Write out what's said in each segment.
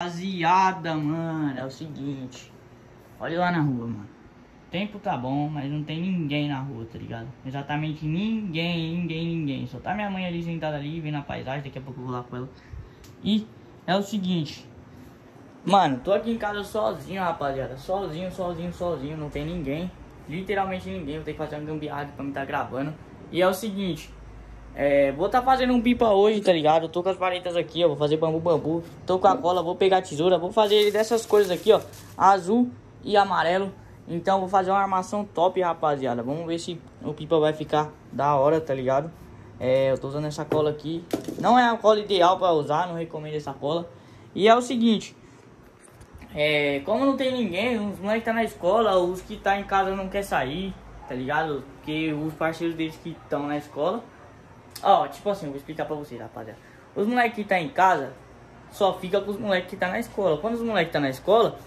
Rapaziada, mano, é o seguinte. Olha lá na rua, mano. O tempo tá bom, mas não tem ninguém na rua, tá ligado? Exatamente ninguém, ninguém, ninguém. Só tá minha mãe ali sentada ali, vendo a paisagem. Daqui a pouco eu vou lá com ela. E é o seguinte. Mano, tô aqui em casa sozinho, rapaziada. Sozinho, sozinho, sozinho. Não tem ninguém. Literalmente ninguém. Vou ter que fazer uma gambiarra pra me tá gravando. E é o seguinte. É, vou tá fazendo um pipa hoje, tá ligado? Tô com as varetas aqui, ó. Vou fazer bambu bambu. Tô com a cola, vou pegar a tesoura. Vou fazer dessas cores aqui, ó. Azul e amarelo. Então vou fazer uma armação top, rapaziada. Vamos ver se o pipa vai ficar da hora, tá ligado? É, eu tô usando essa cola aqui. Não é a cola ideal pra usar, não recomendo essa cola. E é o seguinte. É, como não tem ninguém, os moleques tá na escola, os que tá em casa não quer sair, tá ligado? Porque os parceiros deles que estão na escola Ó, tipo assim, vou explicar pra vocês, rapaziada. Os moleques que tá em casa só fica com os moleques que tá na escola. Quando os moleques tá na escola,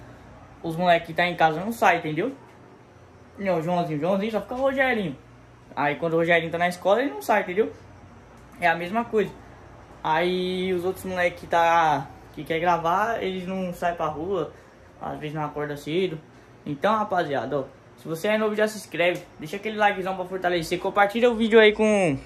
os moleques que tá em casa não saem, entendeu? Não, Joãozinho, Joãozinho só fica o Rogerinho. Aí quando o Rogerinho tá na escola, ele não sai, entendeu? É a mesma coisa. Aí os outros moleques que tá que quer gravar, eles não saem pra rua, às vezes não acorda cedo. Então, rapaziada, ó, se você é novo, já se inscreve, deixa aquele likezão pra fortalecer, compartilha o vídeo aí com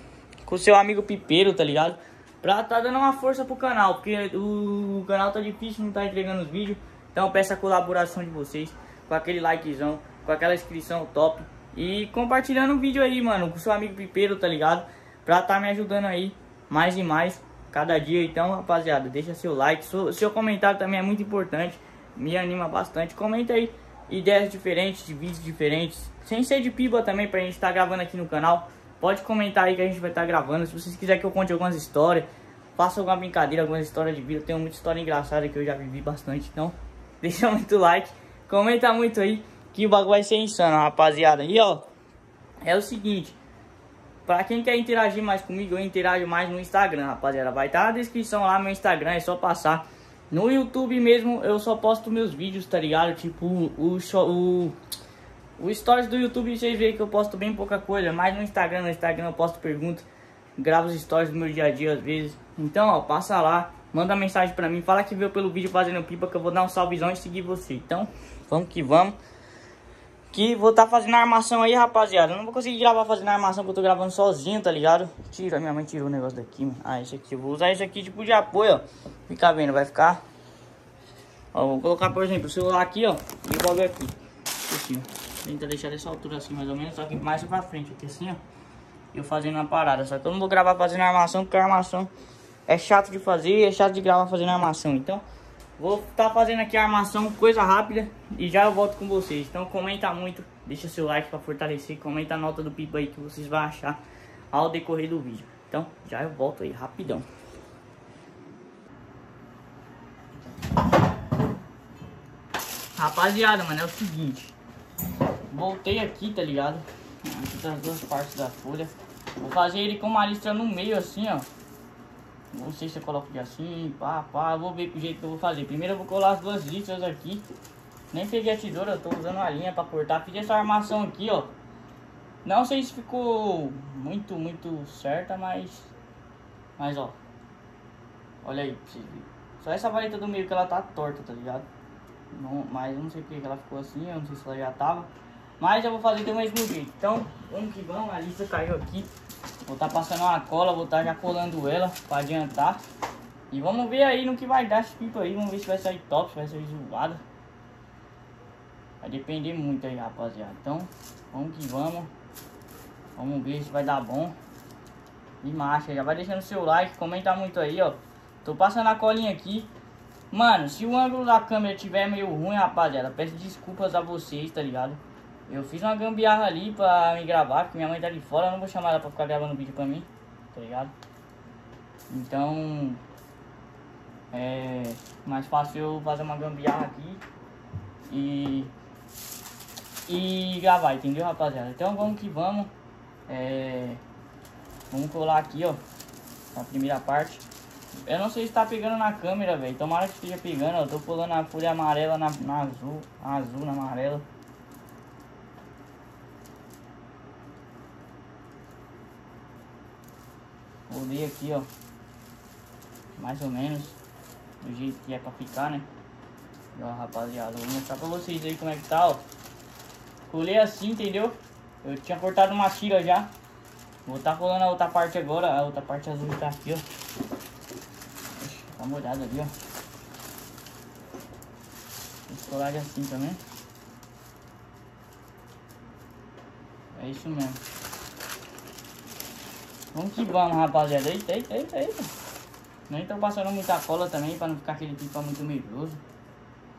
com seu amigo pipeiro, tá ligado? Pra tá dando uma força pro canal, porque o, canal tá difícil, não tá entregando os vídeos. Então peço a colaboração de vocês com aquele likezão, com aquela inscrição top. E compartilhando o vídeo aí, mano, com seu amigo pipeiro, tá ligado? Pra tá me ajudando aí mais e mais cada dia. Então, rapaziada, deixa seu like. Seu, seu comentário também é muito importante. Me anima bastante. Comenta aí ideias diferentes, de vídeos diferentes. Sem ser de piba também, pra gente estar tá gravando aqui no canal. Pode comentar aí que a gente vai estar tá gravando. Se vocês quiserem que eu conte algumas histórias, faça alguma brincadeira, algumas histórias de vida. Eu tenho muita história engraçada que eu já vivi bastante. Então, deixa muito like, comenta muito aí que o bagulho vai ser insano, rapaziada. E ó, é o seguinte. Pra quem quer interagir mais comigo, eu interajo mais no Instagram, rapaziada. Vai estar tá na descrição lá meu Instagram, é só passar. No YouTube mesmo, eu só posto meus vídeos, tá ligado? Tipo, o, o, o stories do YouTube vocês veem que eu posto bem pouca coisa, mas no Instagram, no Instagram eu posto perguntas, gravo os stories do meu dia a dia às vezes. Então, ó, passa lá, manda mensagem pra mim, fala que veio pelo vídeo fazendo pipa que eu vou dar um salvezão e seguir você. Então, vamos que vamos. Que vou estar tá fazendo armação aí, rapaziada. Eu não vou conseguir gravar fazendo armação que eu tô gravando sozinho, tá ligado? Tira, minha mãe tirou o negócio daqui, mano. Ah, esse aqui, eu vou usar esse aqui tipo de apoio, ó. Fica vendo, vai ficar... Ó, vou colocar, por exemplo, o celular aqui, ó, e o aqui. Ó. Tenta deixar dessa altura assim, mais ou menos, só que mais pra frente aqui assim, ó. Eu fazendo uma parada, só que eu não vou gravar fazendo armação, porque a armação é chato de fazer é chato de gravar fazendo armação. Então, vou estar tá fazendo aqui a armação, coisa rápida, e já eu volto com vocês. Então, comenta muito, deixa seu like pra fortalecer, comenta a nota do pipa aí que vocês vão achar ao decorrer do vídeo. Então, já eu volto aí, rapidão. Rapaziada, mano, é o seguinte voltei aqui, tá ligado? Aqui tá as duas partes da folha. Vou fazer ele com uma listra no meio assim, ó. Não sei se eu coloco de assim, pá, pá. Vou ver o jeito que eu vou fazer. Primeiro eu vou colar as duas listras aqui. Nem peguei a tesoura, eu tô usando a linha pra cortar. Fiz essa armação aqui, ó. Não sei se ficou muito, muito certa, mas... Mas, ó. Olha aí, pra vocês verem. Só essa vareta do meio que ela tá torta, tá ligado? Não, mas eu não sei porque que ela ficou assim, eu não sei se ela já tava. Mas eu vou fazer do mesmo jeito. Então, vamos que vamos. A lista caiu aqui. Vou estar tá passando uma cola, vou estar tá já colando ela para adiantar. E vamos ver aí no que vai dar esse pipa aí. Vamos ver se vai sair top, se vai sair zoada. Vai depender muito aí, rapaziada. Então, vamos que vamos. Vamos ver se vai dar bom. E marcha, já vai deixando seu like, comenta muito aí, ó. Tô passando a colinha aqui. Mano, se o ângulo da câmera tiver meio ruim, rapaziada, peço desculpas a vocês, tá ligado? Eu fiz uma gambiarra ali pra me gravar, porque minha mãe tá ali fora, eu não vou chamar ela pra ficar gravando vídeo pra mim, tá ligado? Então, é mais fácil eu fazer uma gambiarra aqui e, e gravar, entendeu, rapaziada? Então vamos que vamos, é, vamos colar aqui, ó, a primeira parte. Eu não sei se tá pegando na câmera, velho, tomara que esteja pegando, eu tô pulando a folha amarela na, na azul, azul na amarela. Rodei aqui, ó. Mais ou menos. Do jeito que é pra ficar, né? Ó, rapaziada, vou mostrar pra vocês aí como é que tá, ó. Colei assim, entendeu? Eu tinha cortado uma tira já. Vou tá colando a outra parte agora. A outra parte azul tá aqui, ó. Ixi, tá molhado ali, ó. Vou colar assim também. É isso mesmo. Vamos que vamos, rapaziada. Eita, eita, eita, eita. Nem tô passando muita cola também, pra não ficar aquele pipa muito medroso.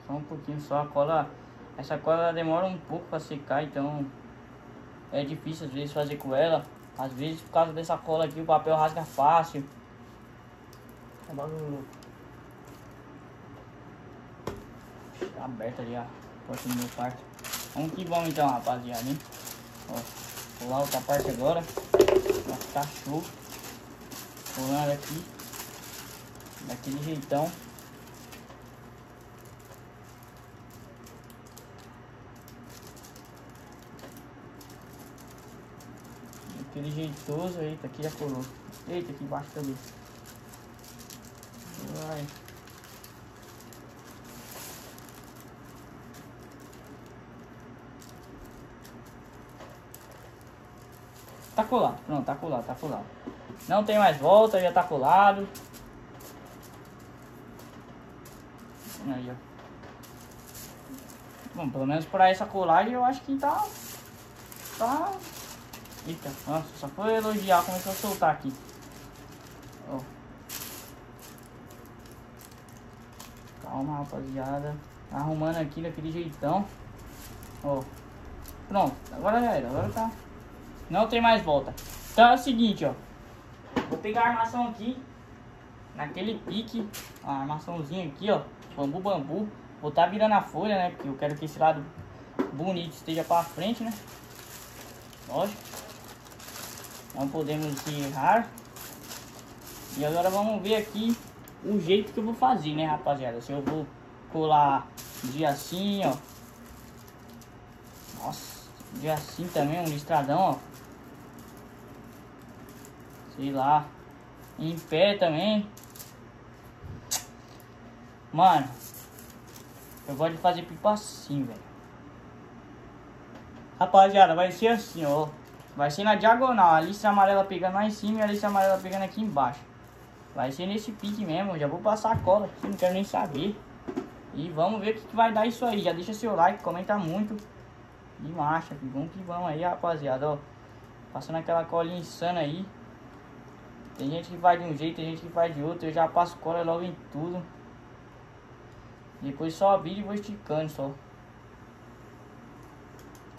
Só um pouquinho só. A cola, essa cola demora um pouco pra secar, então é difícil às vezes fazer com ela. Às vezes por causa dessa cola aqui o papel rasga fácil. É bagulho. Tá aberta ali a porta do meu quarto. Vamos que vamos então, rapaziada, hein? Ó, lá outra parte agora. Vai ficar show. Pulando aqui. Daquele jeitão. Aquele jeitoso, eita, aqui já colou. Eita, aqui embaixo também. Vai. Tá colado, pronto, tá colado, tá colado. Não tem mais volta, já tá colado. Aí, ó. Bom, pelo menos para essa colagem eu acho que tá... Tá Eita, nossa, só foi elogiar, começou a soltar aqui. Ó. Calma, rapaziada. Tá arrumando aqui daquele jeitão. Ó. Pronto, agora já era, agora tá. Não tem mais volta. Então é o seguinte, ó. Vou pegar a armação aqui. Naquele pique. A armaçãozinha aqui, ó. Bambu, bambu. Vou tá virando a folha, né? Porque eu quero que esse lado bonito esteja pra frente, né? Lógico. Não podemos errar. E agora vamos ver aqui o jeito que eu vou fazer, né, rapaziada? Se eu vou colar dia assim, ó. Nossa, dia assim também, um listradão, ó. Sei lá. Em pé também. Mano, eu gosto de fazer pipa assim, velho. Rapaziada, vai ser assim, ó. Vai ser na diagonal, a lista amarela pegando lá em cima e a lista amarela pegando aqui embaixo. Vai ser nesse pique mesmo, já vou passar a cola, não quero nem saber. E vamos ver o que, que, vai dar isso aí. Já deixa seu like, comenta muito. E marcha, filho. vamos que vamos aí, rapaziada, ó. Passando aquela colinha insana aí. Tem gente que faz de um jeito, tem gente que faz de outro. Eu já passo cola logo em tudo. Depois só vídeo e vou esticando só.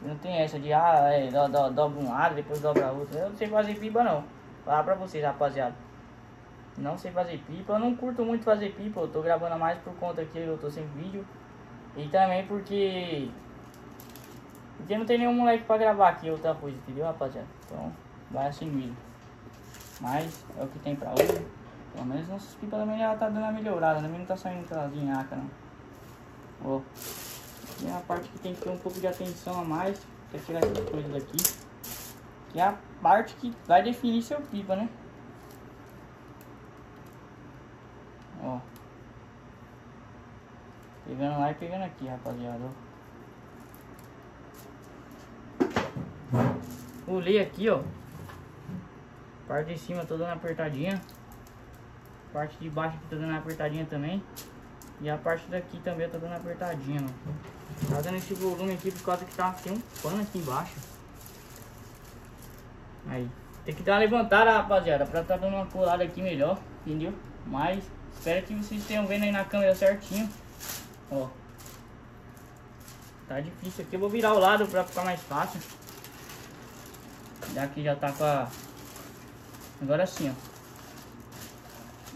Não tem essa de, ah, é, do, do, dobra um lado, depois dobra outro. Eu não sei fazer pipa não. Falar pra vocês, rapaziada. Não sei fazer pipa. Eu não curto muito fazer pipa. Eu tô gravando mais por conta que eu tô sem vídeo. E também porque... Porque não tem nenhum moleque pra gravar aqui outra coisa, entendeu, rapaziada? Então, vai assim mesmo. Mas é o que tem pra hoje. Pelo menos nossas pipas também já tá dando uma melhorada. Também não tá saindo aquelas vinhacas, não. Ó. E é a parte que tem que ter um pouco de atenção a mais para tirar essas coisas daqui. Que é a parte que vai definir seu pipa, né? Ó. Pegando lá e pegando aqui, rapaziada. Pulei aqui, ó. Parte de cima tô dando apertadinha. Parte de baixo aqui tô dando apertadinha também. E a parte daqui também tô dando apertadinha, mano. Tá dando esse volume aqui por causa que tá, tem um pano aqui embaixo. Aí. Tem que dar uma levantada, rapaziada, pra tá dando uma colada aqui melhor, entendeu? Mas, espero que vocês tenham vendo aí na câmera certinho. Ó. Tá difícil aqui, eu vou virar o lado pra ficar mais fácil. Daqui já tá com a... Agora sim, ó.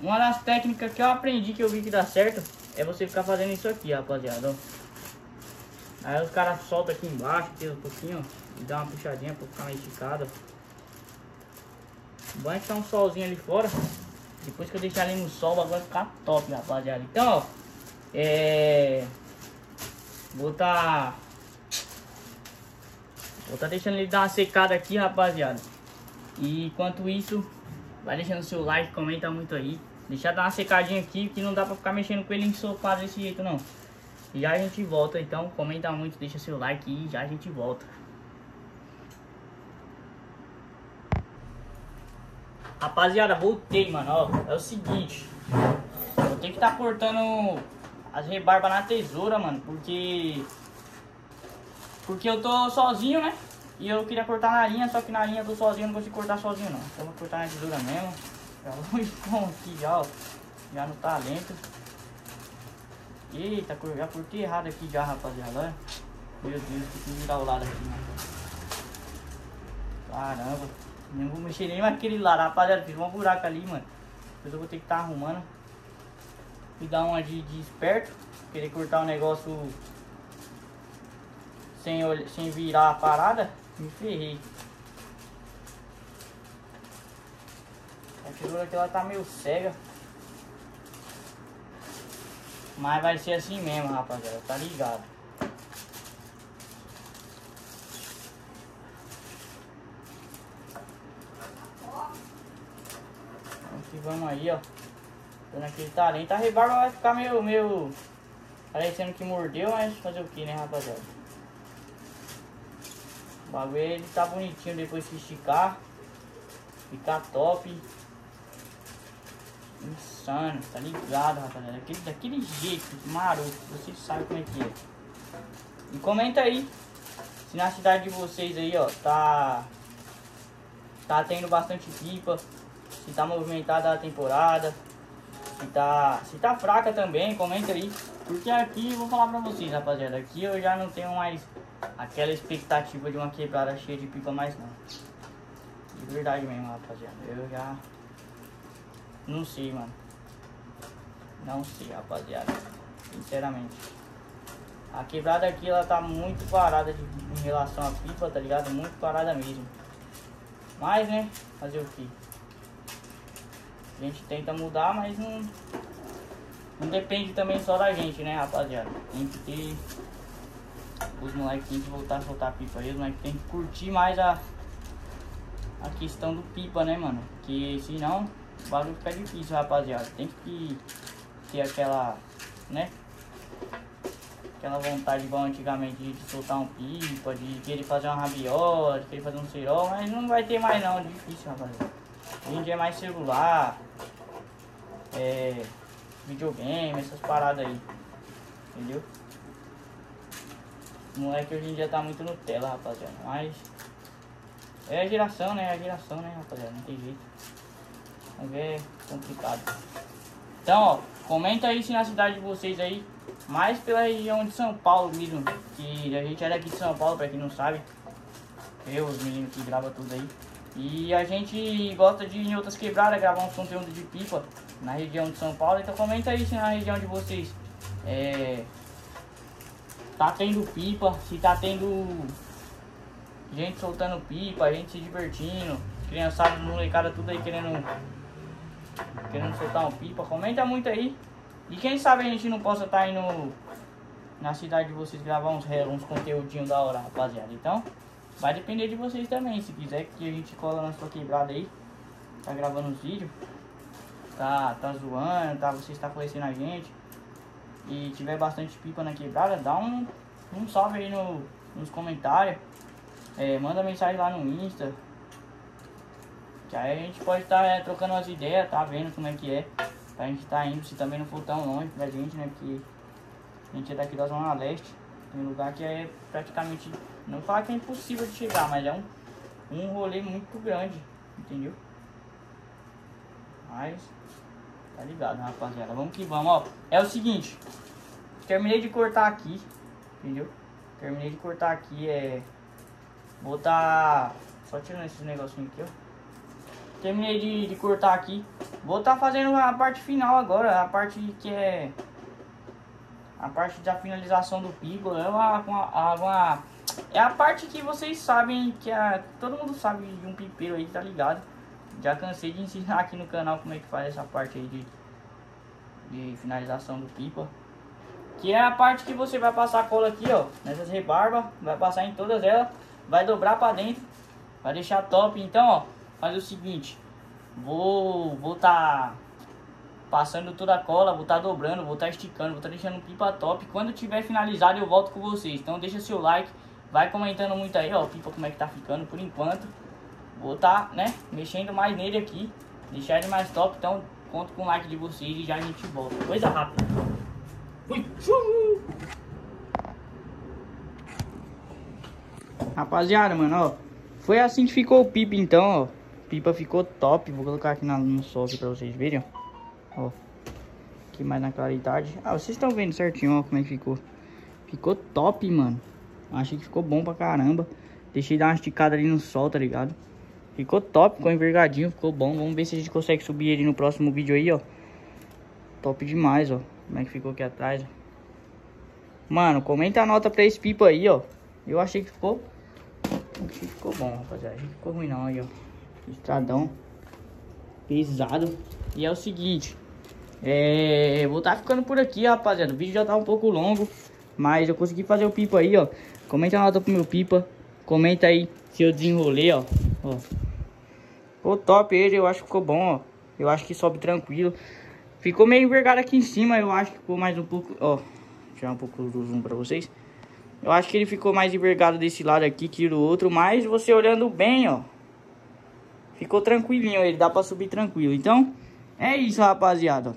Uma das técnicas que eu aprendi que eu vi que dá certo é você ficar fazendo isso aqui, rapaziada, ó. Aí os caras soltam aqui embaixo, tira um pouquinho, e dá uma puxadinha pra ficar mais esticada. Bom é que tá um solzinho ali fora. Depois que eu deixar ali no sol, bagulho vai ficar top, rapaziada. Então, ó, é... Vou tá... Vou tá deixando ele dar uma secada aqui, rapaziada. E enquanto isso, vai deixando seu like, comenta muito aí. Deixar dar uma secadinha aqui, que não dá pra ficar mexendo com ele ensopado desse jeito, não. E já a gente volta, então comenta muito, deixa seu like e já a gente volta. Rapaziada, voltei, mano, ó, é o seguinte Eu tenho que estar tá cortando as rebarbas na tesoura, mano, porque... Porque eu tô sozinho, né? E eu queria cortar na linha, só que na linha eu tô sozinho, não consigo cortar sozinho não. Então vou cortar na tesoura mesmo. Já vou com aqui já, ó. Já no talento. Eita, já cortei errado aqui já, rapaziada. Meu Deus, tem que virar o lado aqui, mano. Caramba. Não vou mexer nem mais aquele lado, rapaziada. Fiz um buraco ali, mano. Depois eu vou ter que estar tá arrumando. E dar uma de, de esperto. Querer cortar o negócio sem, sem virar a parada. Me ferrei. A tesoura aqui ela tá meio cega. Mas vai ser assim mesmo, rapaziada. Tá ligado. Vamos aí, ó. Dando aquele talento. A rebarba vai ficar meio, meio... Parecendo que mordeu, mas fazer o que, né, rapaziada? O bagulho ele tá bonitinho depois que esticar. Ficar top. Insano, tá ligado, rapaziada? Daquele, daquele jeito, maroto. Vocês sabem como é que é. E comenta aí. Se na cidade de vocês aí, ó, tá... Tá tendo bastante pipa. Se tá movimentada a temporada. Se tá, se tá fraca também, comenta aí. Porque aqui, vou falar pra vocês, rapaziada. Aqui eu já não tenho mais aquela expectativa de uma quebrada cheia de pipa mais não. De verdade mesmo, rapaziada. Eu já não sei, mano. Não sei, rapaziada. Sinceramente. A quebrada aqui, ela tá muito parada de, em relação à pipa, tá ligado? Muito parada mesmo. Mas, né? Fazer o que? A gente tenta mudar, mas não... Não depende também só da gente, né, rapaziada? Tem que ter os moleques têm que voltar a soltar pipa aí, os moleques tem que curtir mais a, a questão do pipa, né, mano? Que senão o bagulho fica difícil, rapaziada. Tem que ter aquela, né? Aquela vontade igual antigamente de soltar um pipa, de querer fazer uma rabiola, de querer fazer um cerol, mas não vai ter mais não, é difícil, rapaziada. Hoje é mais celular, é, videogame, essas paradas aí, entendeu? moleque hoje em dia tá muito Nutella, rapaziada. Mas é a geração, né? É a geração, né, rapaziada? Não tem jeito. Ver, é complicado. Então, ó, comenta aí se na cidade de vocês aí, mais pela região de São Paulo mesmo, que a gente é daqui de São Paulo, pra quem não sabe. Eu, os meninos que gravam tudo aí. E a gente gosta de em outras quebradas gravar uns conteúdos de pipa na região de São Paulo. Então comenta aí se na região de vocês é, tá tendo pipa, se tá tendo gente soltando pipa, gente se divertindo, criançada, molecada tudo aí querendo querendo soltar um pipa, comenta muito aí. E quem sabe a gente não possa estar tá indo na cidade de vocês gravar uns, uns conteúdinhos da hora, rapaziada. Então, vai depender de vocês também. Se quiser que a gente cola na sua quebrada aí, tá gravando os vídeos, tá, tá zoando, tá, você está conhecendo a gente e tiver bastante pipa na quebrada, dá um, um salve aí no, nos comentários. É, manda mensagem lá no Insta. Que aí a gente pode estar tá, é, trocando umas ideias, tá vendo como é que é. Pra gente estar tá indo, se também não for tão longe pra gente, né? Porque a gente é daqui da Zona Leste. Tem um lugar que é praticamente, não falar que é impossível de chegar, mas é um, um rolê muito grande, entendeu? Mas Tá ligado, rapaziada? Vamos que vamos, ó. É o seguinte. Terminei de cortar aqui. Entendeu? Terminei de cortar aqui, é... Botar... Só tirando esses negocinhos aqui, ó. Terminei de, de cortar aqui. Vou estar tá fazendo a parte final agora. A parte que é... A parte da finalização do pico. É uma, uma, uma, é a parte que vocês sabem que a, todo mundo sabe de um pipeiro aí, tá ligado? Já cansei de ensinar aqui no canal como é que faz essa parte aí de, de finalização do pipa. Que é a parte que você vai passar a cola aqui, ó. Nessas rebarbas. Vai passar em todas elas. Vai dobrar pra dentro. Vai deixar top. Então, ó. Faz o seguinte. Vou... Vou tá... passando toda a cola, vou tá dobrando, vou tá esticando, vou tá deixando pipa top. Quando tiver finalizado eu volto com vocês. Então deixa seu like, vai comentando muito aí, ó, pipa como é que tá ficando por enquanto. Vou estar, tá, né, mexendo mais nele aqui, deixar ele mais top. Então conto com o like de vocês e já a gente volta. Coisa rápida. Fui! Rapaziada, mano, ó. Foi assim que ficou o pipa então, ó. Pipa ficou top. Vou colocar aqui no sol aqui pra vocês verem, ó. Ó. Aqui mais na claridade. Ah, vocês estão vendo certinho, ó, como é que ficou. Ficou top, mano. Achei que ficou bom pra caramba. Deixei dar uma esticada ali no sol, tá ligado? Ficou top, ficou envergadinho, ficou bom. Vamos ver se a gente consegue subir ele no próximo vídeo aí, ó. Top demais, ó. Como é que ficou aqui atrás, ó. Mano, comenta a nota pra esse pipa aí, ó. Eu achei que ficou... Achei que ficou bom, rapaziada. Achei ficou ruim não, aí, ó. Estradão. Pesado. E é o seguinte, é, vou tá ficando por aqui, rapaziada. O vídeo já tá um pouco longo, mas eu consegui fazer o pipa aí, ó. Comenta a nota pro meu pipa. Comenta aí se eu desenrolei, ó. Ó. Ficou top ele, eu acho que ficou bom, ó. Eu acho que sobe tranquilo. Ficou meio envergado aqui em cima, eu acho que ficou mais um pouco, ó. Tirar um pouco do zoom pra vocês. Eu acho que ele ficou mais envergado desse lado aqui que do outro, mas você olhando bem, ó. Ficou tranquilinho ele, dá pra subir tranquilo. Então, é isso, rapaziada.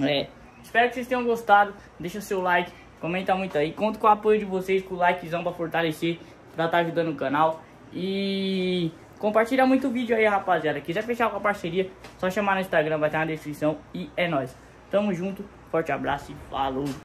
É, espero que vocês tenham gostado. Deixa seu like, comenta muito aí. Conto com o apoio de vocês, com o likezão pra fortalecer, pra estar tá ajudando o canal. E compartilha muito o vídeo aí, rapaziada. Quiser fechar com a parceria, só chamar no Instagram, vai estar na descrição. E é nóis. Tamo junto, forte abraço e falou!